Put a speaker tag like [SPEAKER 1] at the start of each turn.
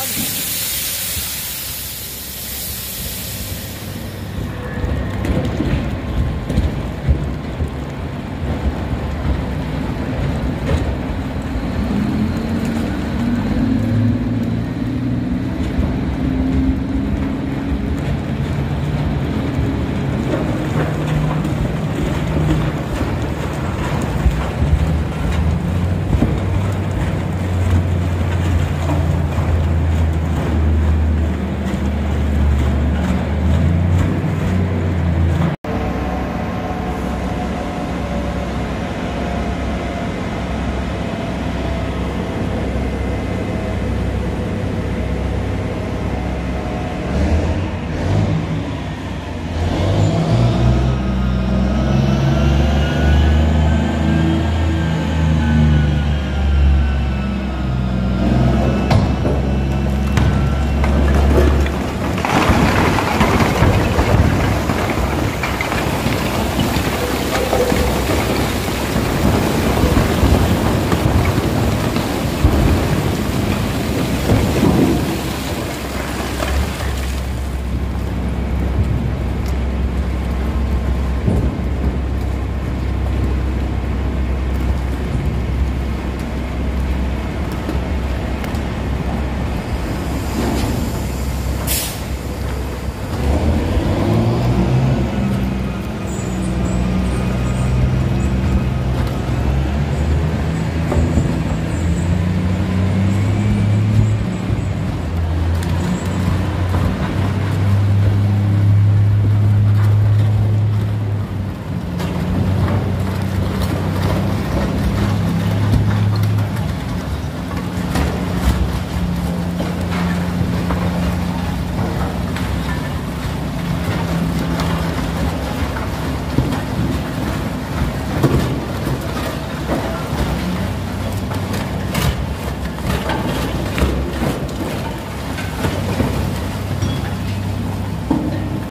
[SPEAKER 1] money.